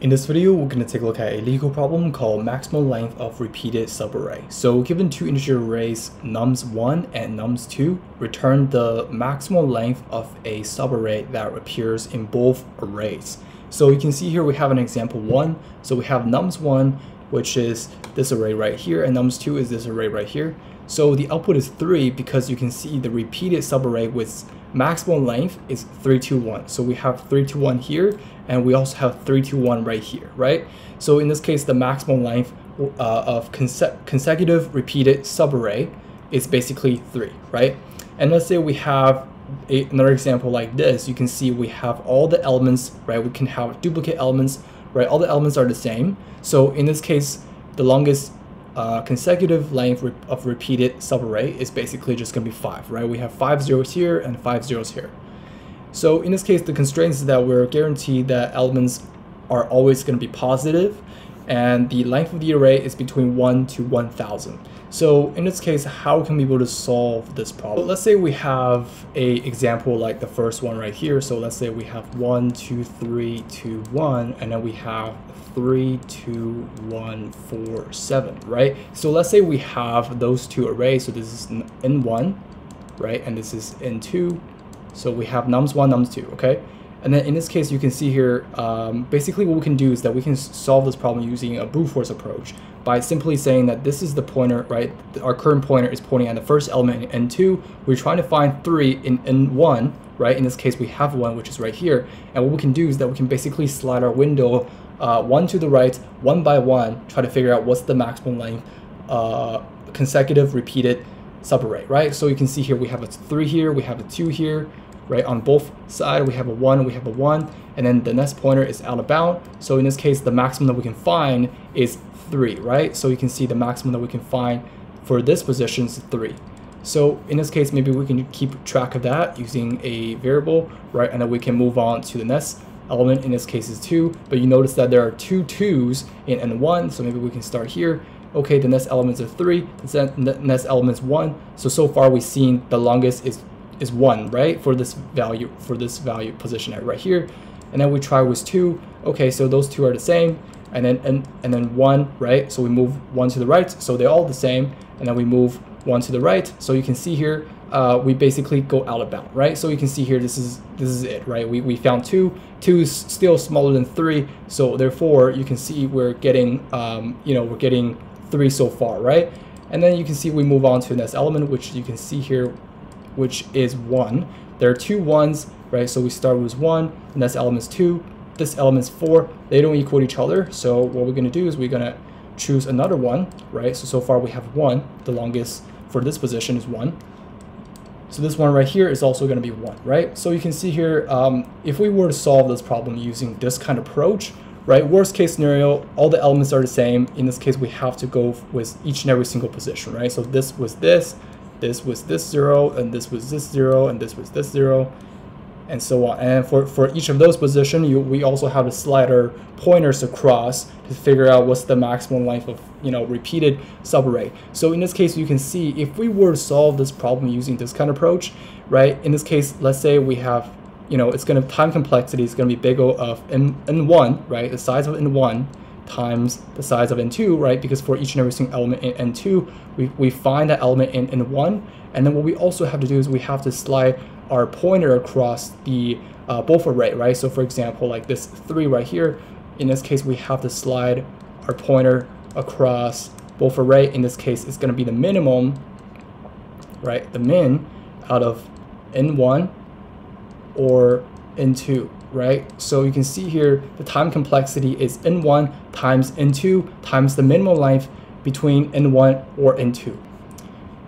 In this video, we're going to take a look at a Leetcode problem called maximum length of repeated subarray. So given two integer arrays nums1 and nums2, return the maximum length of a subarray that appears in both arrays. So you can see here we have an example 1. So we have nums1, which is this array right here, and nums2 is this array right here. So the output is 3 because you can see the repeated subarray with maximum length is 321. So we have 321 here, and we also have 321 right here, right? So in this case, the maximum length uh, of conse consecutive repeated subarray is basically 3, right? And let's say we have a, another example like this, you can see we have all the elements, right? We can have duplicate elements, right? All the elements are the same. So in this case, the longest uh, consecutive length of repeated subarray is basically just going to be 5, right? We have 5 zeros here and 5 zeros here. So in this case, the constraint is that we're guaranteed that elements are always going to be positive and the length of the array is between 1 to 1000. So in this case, how can we be able to solve this problem? Let's say we have a example like the first one right here. So let's say we have 1, 2, 3, 2, 1, and then we have 3, 2, 1, 4, 7, right? So let's say we have those two arrays. So this is N1, right? And this is N2. So we have nums1, nums2, okay? And then in this case, you can see here, um, basically what we can do is that we can solve this problem using a brute force approach by simply saying that this is the pointer, right? Our current pointer is pointing at the first element in N2. We're trying to find 3 in N1, right? In this case, we have 1, which is right here. And what we can do is that we can basically slide our window uh, one to the right, one by one, try to figure out what's the maximum length uh, consecutive repeated subarray, right? So you can see here we have a 3 here, we have a 2 here, right? On both sides, we have a 1, we have a 1, and then the next pointer is out of bound. So in this case, the maximum that we can find is 3, right? So you can see the maximum that we can find for this position is 3. So in this case, maybe we can keep track of that using a variable, right? And then we can move on to the next element, in this case is 2, but you notice that there are two twos 2's in N1, so maybe we can start here. Okay, the next element is 3, the next element is 1, so so far we've seen the longest is is 1, right, for this value, for this value position right here. And then we try with 2. Okay, so those two are the same. And then and, and then 1, right? So we move 1 to the right, so they're all the same. And then we move 1 to the right. So you can see here, uh, we basically go out of bound, right? So you can see here, this is this is it, right? We, we found 2. 2 is still smaller than 3. So therefore, you can see we're getting, um, you know, we're getting 3 so far, right? And then you can see we move on to the next element, which you can see here which is 1. There are two ones, right? So we start with 1, and that's element is 2. This element is 4. They don't equal each other. So what we're going to do is we're going to choose another one, right? So, so far we have 1. The longest for this position is 1. So this one right here is also going to be 1, right? So you can see here, um, if we were to solve this problem using this kind of approach, right? Worst case scenario, all the elements are the same. In this case, we have to go with each and every single position, right? So this was this, this was this zero, and this was this zero, and this was this zero, and so on. And for, for each of those positions, you, we also have the slider pointers across to figure out what's the maximum length of you know repeated subarray. So in this case, you can see if we were to solve this problem using this kind of approach, right? In this case, let's say we have you know it's going to time complexity is going to be big O of n n1, right? The size of n1 times the size of n2, right? Because for each and every single element in n2, we, we find that element in n1. And then what we also have to do is we have to slide our pointer across the uh, both array, right? So for example, like this 3 right here, in this case, we have to slide our pointer across both array. In this case, it's going to be the minimum, right? The min out of n1 or n2 right? So you can see here the time complexity is n1 times n2 times the minimum length between n1 or n2.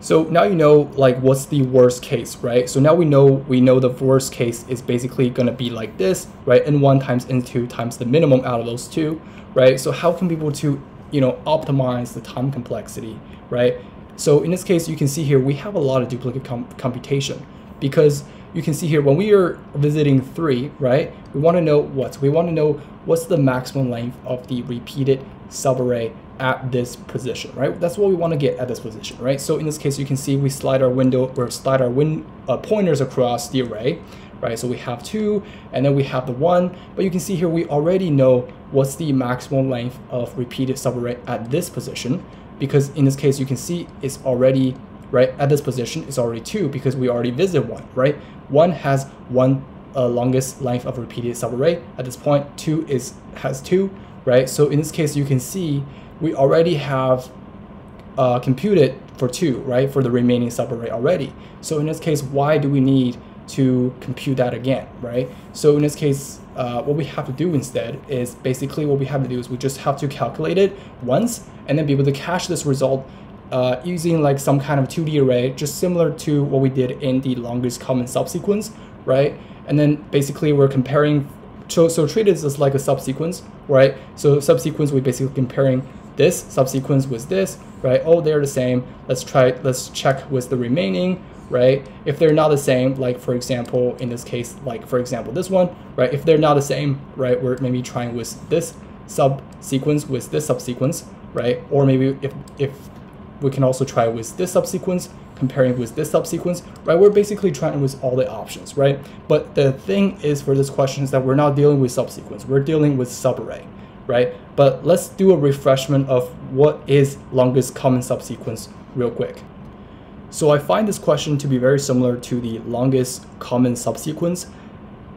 So now you know like what's the worst case, right? So now we know we know the worst case is basically going to be like this, right? n1 times n2 times the minimum out of those two, right? So how can people to, you know, optimize the time complexity, right? So in this case, you can see here we have a lot of duplicate com computation because you can see here when we are visiting three, right? We want to know what? We want to know what's the maximum length of the repeated subarray at this position, right? That's what we want to get at this position, right? So in this case, you can see we slide our window or slide our win uh, pointers across the array, right? So we have two, and then we have the one, but you can see here we already know what's the maximum length of repeated subarray at this position, because in this case you can see it's already, right, at this position it's already two because we already visited one, right? One has one uh, longest length of repeated subarray. At this point, two is has two, right? So in this case, you can see we already have uh, computed for two, right, for the remaining subarray already. So in this case, why do we need to compute that again, right? So in this case, uh, what we have to do instead is basically what we have to do is we just have to calculate it once and then be able to cache this result uh, using like some kind of 2D array, just similar to what we did in the longest common subsequence, right? And then basically we're comparing, so, so treat this as like a subsequence, right? So subsequence, we're basically comparing this subsequence with this, right? Oh, they're the same. Let's try, let's check with the remaining, right? If they're not the same, like for example, in this case, like for example, this one, right? If they're not the same, right? We're maybe trying with this subsequence with this subsequence, right? Or maybe if, if we can also try with this subsequence, comparing with this subsequence, right? We're basically trying with all the options, right? But the thing is for this question is that we're not dealing with subsequence, we're dealing with subarray, right? But let's do a refreshment of what is longest common subsequence real quick. So I find this question to be very similar to the longest common subsequence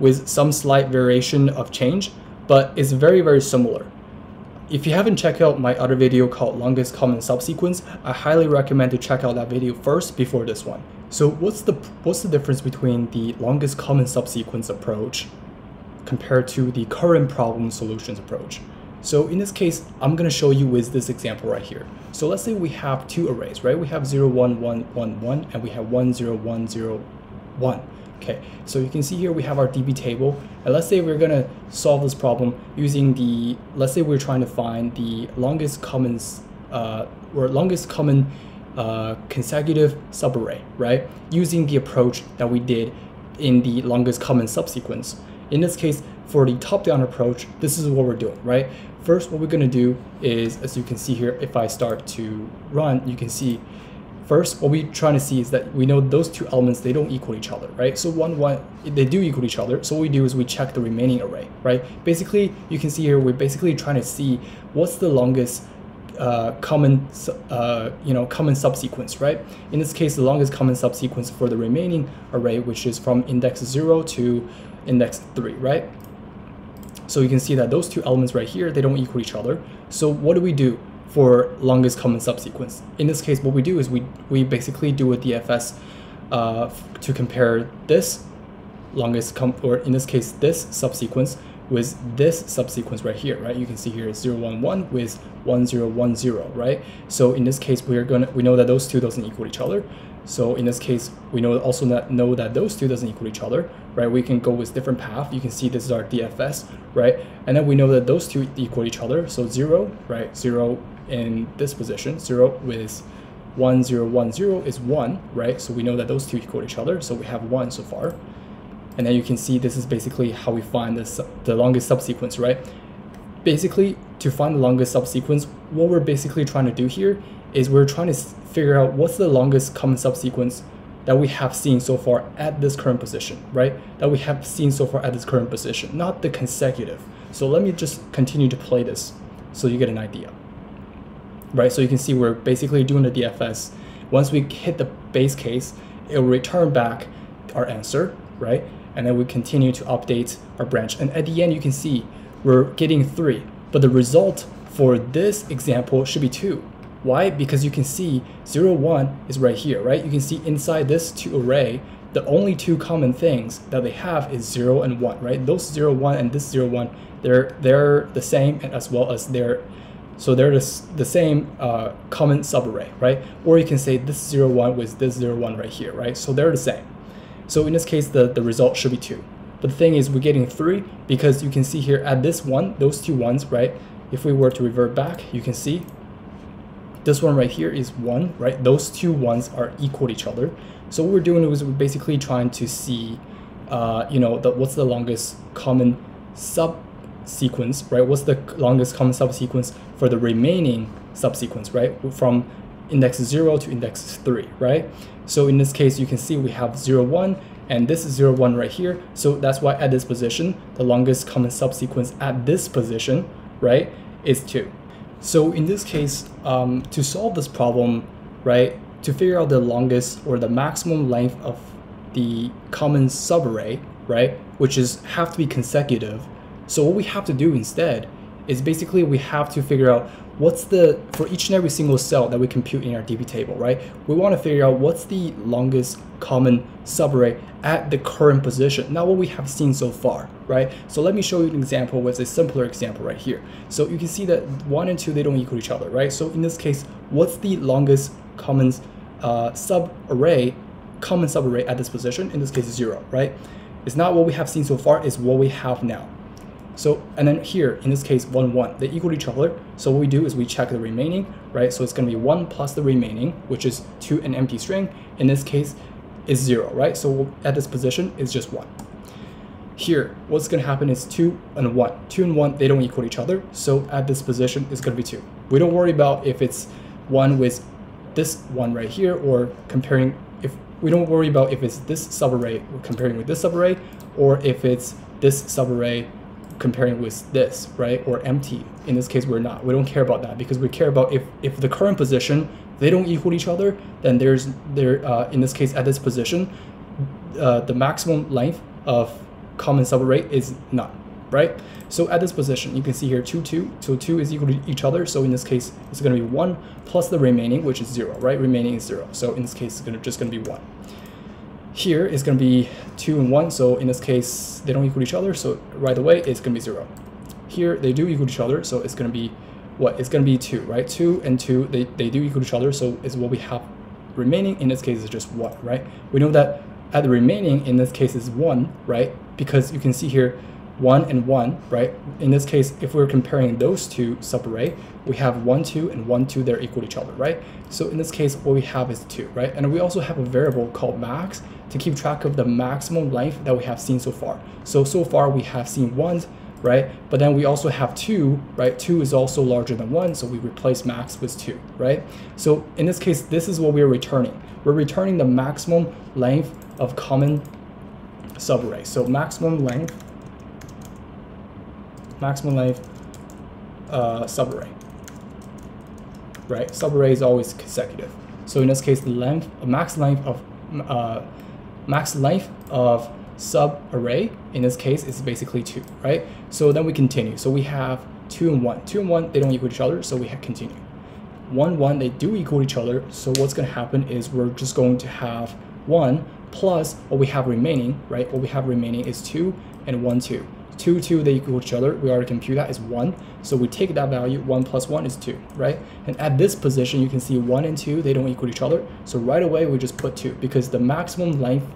with some slight variation of change, but it's very, very similar. If you haven't checked out my other video called longest common subsequence, I highly recommend to check out that video first before this one. So what's the what's the difference between the longest common subsequence approach compared to the current problem solutions approach? So in this case, I'm going to show you with this example right here. So let's say we have two arrays, right? We have 0, 1, 1, 1, 1, and we have 1, 0, 1, 0, 1. Okay, so you can see here we have our DP table. And let's say we're gonna solve this problem using the, let's say we're trying to find the longest common, uh, or longest common uh, consecutive subarray, right? Using the approach that we did in the longest common subsequence. In this case, for the top-down approach, this is what we're doing, right? First, what we're gonna do is, as you can see here, if I start to run, you can see First, what we're trying to see is that we know those two elements, they don't equal each other, right? So one, one, they do equal each other. So what we do is we check the remaining array, right? Basically, you can see here, we're basically trying to see what's the longest uh, common, uh, you know, common subsequence, right? In this case, the longest common subsequence for the remaining array, which is from index zero to index three, right? So you can see that those two elements right here, they don't equal each other. So what do we do? For longest common subsequence. In this case, what we do is we, we basically do a DFS uh, to compare this longest, com or in this case, this subsequence with this subsequence right here, right? You can see here it's 011 with 1010, right? So in this case, we're gonna we know that those two doesn't equal each other. So in this case, we know also that know that those two doesn't equal each other, right? We can go with different path. You can see this is our DFS, right? And then we know that those two equal each other. So zero, right? Zero in this position, 0 with 1, 0, 1, 0 is 1, right? So we know that those two equal each other, so we have 1 so far. And then you can see this is basically how we find this, the longest subsequence, right? Basically, to find the longest subsequence, what we're basically trying to do here is we're trying to figure out what's the longest common subsequence that we have seen so far at this current position, right? That we have seen so far at this current position, not the consecutive. So let me just continue to play this so you get an idea right? So you can see we're basically doing the DFS. Once we hit the base case, it will return back our answer, right? And then we continue to update our branch. And at the end, you can see we're getting three, but the result for this example should be two. Why? Because you can see 0, 1 is right here, right? You can see inside this two array, the only two common things that they have is 0 and 1, right? Those 0, 1 and this 0, 1, they're, they're the same and as well as they're so they're the, same uh, common subarray, right? Or you can say this 0, 1 with this 0, 1 right here, right? So they're the same. So in this case, the, the result should be 2. But the thing is, we're getting 3 because you can see here at this one, those two ones, right? If we were to revert back, you can see this one right here is 1, right? Those two ones are equal to each other. So what we're doing is we're basically trying to see, uh, you know, the, what's the longest common sub sequence, right? What's the longest common subsequence for the remaining subsequence, right? From index 0 to index 3, right? So in this case, you can see we have 0, 1, And this is 0, 1 right here. So that's why at this position, the longest common subsequence at this position, right, is 2. So in this case, um, to solve this problem, right, to figure out the longest or the maximum length of the common subarray, right, which is have to be consecutive. So what we have to do instead is basically we have to figure out what's the, for each and every single cell that we compute in our DP table, right? We want to figure out what's the longest common subarray at the current position, not what we have seen so far, right? So let me show you an example with a simpler example right here. So you can see that one and two, they don't equal each other, right? So in this case, what's the longest common uh, subarray, common subarray at this position? In this case, zero, right? It's not what we have seen so far, it's what we have now. So, and then here, in this case, 1, 1, they equal each other. So what we do is we check the remaining, right? So it's going to be 1 plus the remaining, which is 2 an empty string. In this case, is 0, right? So at this position, it's just 1. Here, what's going to happen is 2 and 1. 2 and 1, they don't equal each other. So at this position, it's going to be 2. We don't worry about if it's 1 with this one right here or comparing if we don't worry about if it's this subarray comparing with this subarray or if it's this subarray comparing with this, right? Or empty. In this case, we're not. We don't care about that because we care about if, if the current position, they don't equal each other, then there's, there uh, in this case, at this position, uh, the maximum length of common subarray is none, right? So at this position, you can see here 2, 2. So 2 is equal to each other. So in this case, it's going to be 1 plus the remaining, which is 0, right? Remaining is 0. So in this case, it's gonna, just going to be 1. Here is going to be 2 and 1, so in this case, they don't equal each other, so right away, it's going to be 0. Here, they do equal each other, so it's going to be, what? It's going to be 2, right? 2 and 2, they, they do equal each other, so it's what we have remaining, in this case, is just 1, right? We know that at the remaining, in this case, is 1, right? Because you can see here, 1 and 1, right? In this case, if we're comparing those two subarray, we have 1, 2, and 1, 2, they're equal to each other, right? So in this case, what we have is 2, right? And we also have a variable called max, to keep track of the maximum length that we have seen so far. So, so far we have seen one, right? But then we also have two, right? Two is also larger than one, so we replace max with two, right? So in this case, this is what we're returning. We're returning the maximum length of common subarray. So maximum length, maximum length uh, subarray, right? Subarray is always consecutive. So in this case, the length, max length of uh, max length of sub array in this case is basically 2, right? So then we continue. So we have 2 and 1. 2 and 1, they don't equal each other, so we have continue. 1, 1, they do equal each other, so what's going to happen is we're just going to have 1 plus what we have remaining, right? What we have remaining is 2 and 1, 2. 2, 2, they equal each other. We already compute that is 1. So we take that value, 1 plus 1 is 2, right? And at this position, you can see 1 and 2, they don't equal each other. So right away, we just put 2 because the maximum length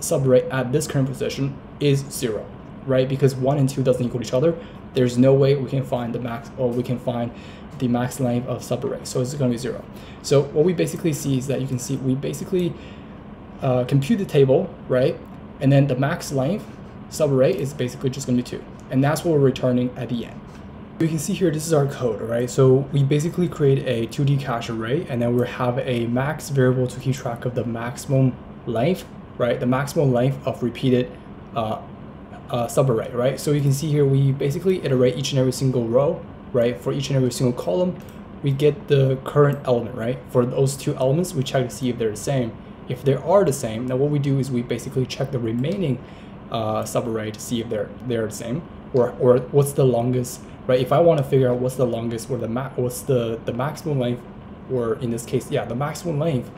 subarray at this current position is 0, right? Because 1 and 2 doesn't equal each other. There's no way we can find the max, or we can find the max length of subarray. So it's going to be 0. So what we basically see is that you can see we basically uh, compute the table, right? And then the max length subarray is basically just going to be 2. And that's what we're returning at the end. You can see here, this is our code, right? So we basically create a 2D cache array, and then we have a max variable to keep track of the maximum length, right? The maximum length of repeated uh, uh, subarray, right? So you can see here, we basically iterate each and every single row, right? For each and every single column, we get the current element, right? For those two elements, we check to see if they're the same. If they are the same, now what we do is we basically check the remaining uh, subarray to see if they're they're the same or or what's the longest right? If I want to figure out what's the longest or the ma- what's the the maximum length or in this case yeah the maximum length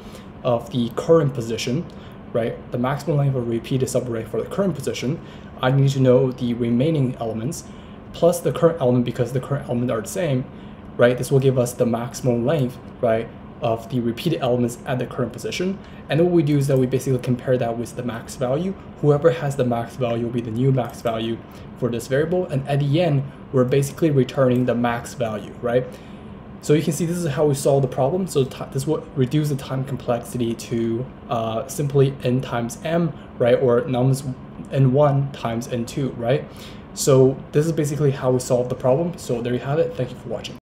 of the current position right? The maximum length of repeated subarray for the current position I need to know the remaining elements plus the current element because the current element are the same right? This will give us the maximum length right of the repeated elements at the current position. And what we do is that we basically compare that with the max value. Whoever has the max value will be the new max value for this variable. And at the end, we're basically returning the max value, right? So you can see this is how we solve the problem. So this will reduce the time complexity to uh, simply n times m, right? Or nums n1 times n2, right? So this is basically how we solve the problem. So there you have it. Thank you for watching.